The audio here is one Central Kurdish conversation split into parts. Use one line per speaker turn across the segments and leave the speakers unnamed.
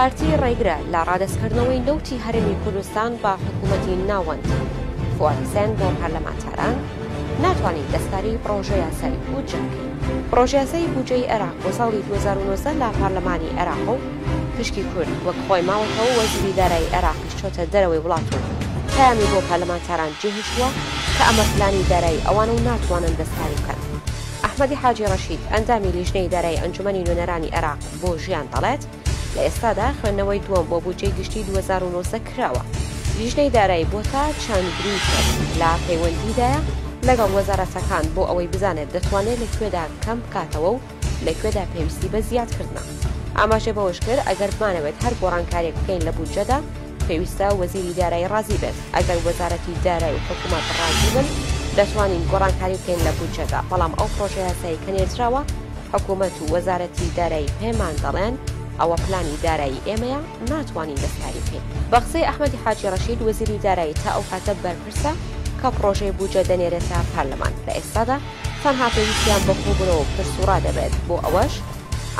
پارتی ڕێگرە لە ڕادەستکردنەوەی نەوتی هەرێمی کوردستان بە حکوومەتی ناوەند فواد حسێن بۆ پەرلەمانتاران ناتوانین دەستکاری پڕۆژە یاسای بودجە بکەین پڕۆژە یاسای بودجەی عێراق بۆ ساڵی 2009 لە پەرلەمانی عێراق و پشکی کورد وەک خۆی ماوەتەوە وەزیری دارای عێراق چۆتە دەرەوەی وڵات و پەیامی بۆ پەرلەمانتاران جێهێشتووە کە ئەمە پلانی دارایی ئەوانە و ناتوانن دەستکاری بکەن. ئەحمەدی حاجی ڕەشید، ئەندامی لیژنەی دارایی ئەنجومەنی نوێنەرانی عێراق بۆ ژیان دەڵێت، لە ئێستادا خوێندنەوەی دووەم بۆ بودجەی گشتی دوو هەزار و نۆزدە کراوە، لیژنەی دارایی بۆتە چەند بریکێک لە پەیوەندیدایە لەگەڵ وەزارەتەکان بۆ ئەوەی بزانێت دەتوانێت لە کوێدا کەم بکاتەوە و لە کوێدا پێویستی بە زیاد کردنە ئاماژێ بەوەش کرد ئەگەر بمانەوێت هەر گۆڕانکارێک بکەین لە بودجەدا پێویستە وەزیری دارایی ڕازی بێت ئەگەر وەزارەتی دارای و حکوومەت ڕازی بن دەتوانین گۆڕانکاری بکەین لە بودجەدا بەڵام ئەو پرۆژە یاسایی کە نێردراوە حکوومەت و وەزارەتی دارایی پێمان دەڵێن ئەوە پلانی دارایی ئێمەیە ناتوانین دەستکاری بکەین بە قسەی ئەحمەدی حاجی ڕەشید وەزیری دارایی تا ئەو کاتە بەرپرسە کە پرۆژەی بودجە دەنێرێتە پەرلەمان لە ئێستادا تەنها پێویستیان بە کۆبوونەوە و پرسوڕا دەبێت، بۆ ئەوەش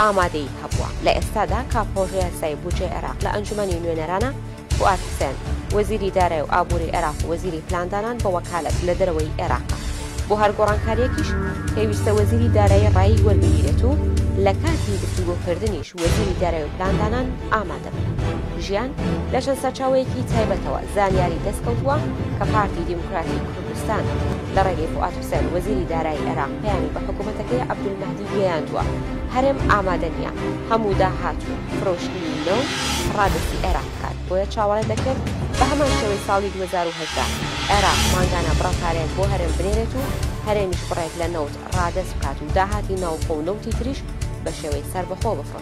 ئامادەیی هەبووە. لە ئێستادا کاک پڕۆژە یاسایی بودجەی عێراق لە ئەنجومەنی نوێنەرانە، فوئاد حسێن، وەزیری دارای و ئابووری عێراق و وەزیری پلاندانان بە وەکالەت لە دەرەوەی عێراقە. بۆ هەر گۆڕانکارییەکیش پێویستە وەزیری دارایی ڕای وەربگیرێت و لە کاتی گفتوگۆکردنیش وەزیری دارای و پلاندانان ئامادە بن. ژیان، لە چەند سەرچاوەیەکی تایبەتەوە زانیاری دەستکەوتووە کە پارتی دیموکراتی کوردستان لە ڕێگەی فوئاد حوسێن وەزیری دارایی عێراق پەیامی بە حکوومەتەکەی عەبدولمەهدی گەیاندووە هەرێم ئامادە نییە هەموو داهات و فرۆشتنی نەوت ڕادەستی عێراق بکات بۆیە چاوەڕێ دەکرێت بە هەمان شێوەی ساڵی دوو هەزار و هەژدە عێراق مانگانە بڕە پارەیەک بۆ هەرێم بنێرێت و هەرێمیش بڕێک لە نەوت ڕادەست بکات و داهاتی ناوخۆ و نەوتی تریش بە شێوەی سەربەخۆ بفڕۆشێت.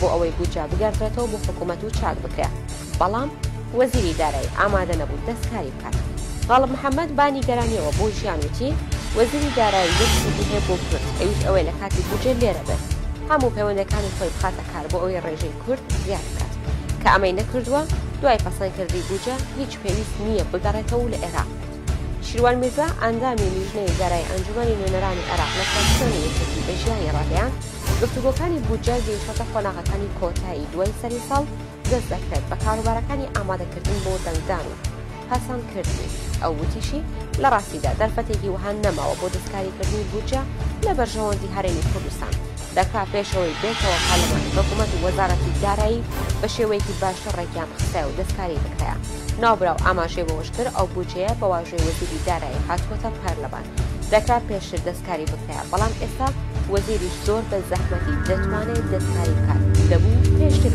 بۆ ئەوەی بودجە بگەڕدرێتەوە بۆ حکومەت و چاک بکرێ بەڵام وەزیری دارایی ئامادە نەبوو دەست کاری بکات. غاڵب محەمەد بە نیگەرانیەوە بۆ ژیان وتی، وەزیری دارایی یەک شتێکی هەیە بۆ کورد ئەویش ئەوەیە لە کاتی بودجە لێرە بێت هەموو پەیوەندەکانی خۆی بخاتە کار بۆ ئەوەی ڕێژەی کورد زیاد بکات کە ئەمەی نەکردووە دوای پەسەندکردنی بودجە هیچ پێویست نییە بگەڕێتەوە لە ئێراق بێت. شیروان میرزا ئەندامی لیژنەی دارای ئەنجومەنی نوێنەرانی عێراق لە کۆنسرانی یەکێتی بە ژیانی ڕاگەیاند، گفتوگۆکانی بودجە گەیشتۆتە قۆناغەکانی کۆتایی، دوای سەری ساڵ دەست دەکرێت بە کاروبارەکانی ئامادەکردن بۆ دەنگدان و پەسەندکردنی. ئەو وتیشی، لە ڕاستیدا دەرفەتێکی وەها نەماوە بۆ دەستکاریکردنی بودجە لە بەرژەوەندی هەرێمی کوردستان، دەکرا پێش ئەوەی بێتەوە پەرلەمان، حکومەت و وەزارەتی دارایی بە شێوەیەکی باشتر ڕێکیان بخستایە و دەستکاری بکرایە. ناوبراو ئاماژەی بەوەشکرد، ئەو بودجەیە بە واژۆی وەزیری دارایی هاتووەتە پەرلەمان. دەکرا پێشتر دەستکاری بکرایە بەڵام ئێستا وەزیریش زۆر بە زەحمەتی دەتوانێت دەستکاری بکات دەبوو پێشتر